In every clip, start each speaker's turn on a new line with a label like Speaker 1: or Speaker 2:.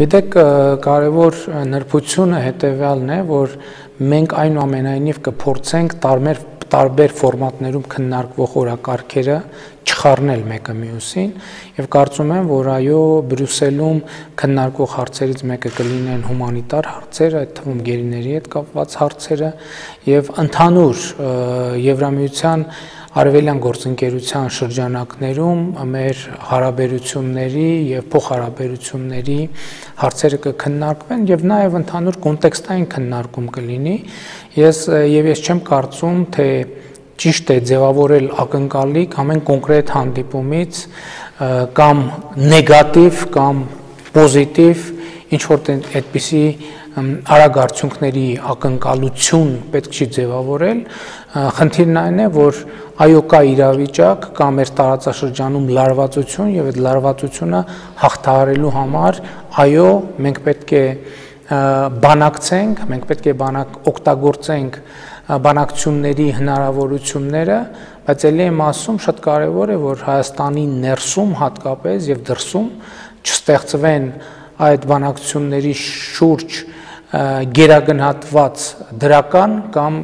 Speaker 1: Գիտեք, կարևոր նրբությունը հետեւյալն է, որ մենք այնուամենայնիվ կփորձենք տարբեր տարբեր ֆորմատներում քննարկվող օրակարգերը չխառնել մեկը մյուսին եւ կարծում եմ, որ այո Բրյուսելում քննարկող հարցերից մեկը կլինեն հումանիտար հարցերը, այդ թվում գերիների հետ կապված հարցերը եւ ընդհանուր Եվրամիության արևելյան գործընկերության շրջանակներում մեր հարաբերությունների եւ փոխհարաբերությունների հարցերը կքննարկվեն եւ նաեւ ընդհանուր կոնտեքստային քննարկում կլինի ես եւ ես չեմ կարծում թե ճիշտ է ձևավորել ակնկալիք ամեն կոնկրետ հանդիպումից կամ նեգատիվ կամ պոզիտիվ ինչ որ այդպիսի արագ արդյունքների ակնկալություն պետք չի ձևավորել խնդիրն այն է որ այո կա իրավիճակ կա մեր տարածաշրջանում լարվածություն եւ այդ լարվածությունը հաղթահարելու համար այո մենք պետք է բանակցենք մենք պետք է բանակ օգտագործենք բանակցությունների հնարավորությունները բայց ելի եմ ասում շատ կարեւոր է որ Հայաստանի ներսում հատկապես եւ դրսում չստեղծվեն այդ բանակցությունների շուրջ գերագնահատված դրական կամ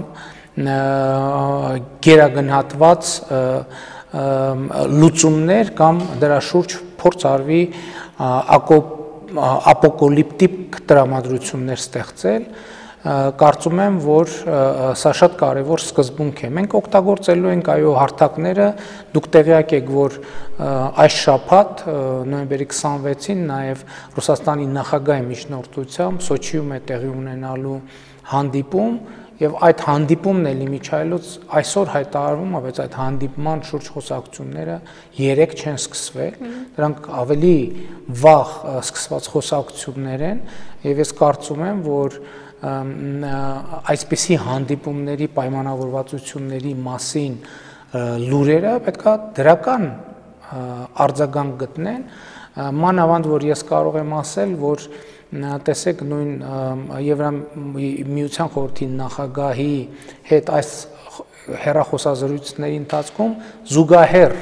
Speaker 1: գերագնահատված լուծումներ կամ դրա շուրջ փորձ արվի ապոկալիպտիկ տրամադրություններ ստեղծել կարծում եմ, որ սա շատ կարևոր սկզբունք է։ Մենք օգտագործելու ենք այո հարթակները, դուք տեղյակ եք, որ այս շաբաթ նոյեմբերի 26-ին նաև Ռուսաստանի նախագահի միջնորդությամբ Սոչիում է տեղի ունենալու հանդիպում, եւ այդ հանդիպումն էլ իմիջայլոց այսօր հայտարարվում է, բայց այդ հանդիպման շուրջ խոսակցությունները 3 չեն սկսվել։ Դրանք ավելի վաղ սկսված խոսակցություններ են եւ ես կարծում եմ, որ այսպիսի հանդիպումների պայմանավորվածությունների մասին լուրերը պետքա դրական արձագանք գտնեն մանավանդ որ ես կարող եմ ասել որ տեսեք նույն Եվրամիության խորհրդի նախագահի հետ այս հերախոսազրույցների ընթացքում զուգահեռ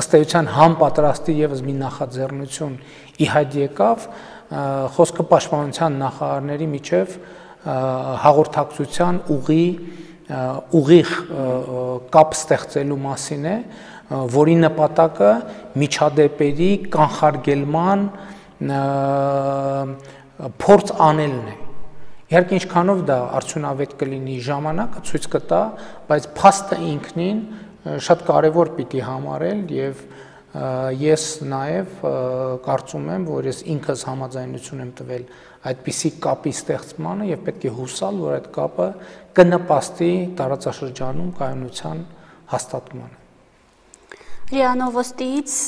Speaker 1: ըստ էության համապատրաստի եւս մի նախաձեռնություն ի հայտ եկավ խոսքը պաշտպանության նախարարների միջև հաղորդակցության ուղի ուղիղ կապ ստեղծելու մասին է, որի նպատակը միջադեպերի կանխարգելման փորձ անելն է։ Իհարկե ինչքանով դա արդյունավետ կլինի ժամանակը ցույց կտա, բայց փաստը ինքնին շատ կարևոր պիտի համարել եւ Ես նաև կարծում եմ, որ ես ինքս համաձայնություն եմ տվել այդպիսի կապի ստեղծմանը եւ պետք է հուսալ, որ այդ կապը կնպաստի տարածաշրջանում կայունության հաստատմանը։
Speaker 2: Լիանովոստից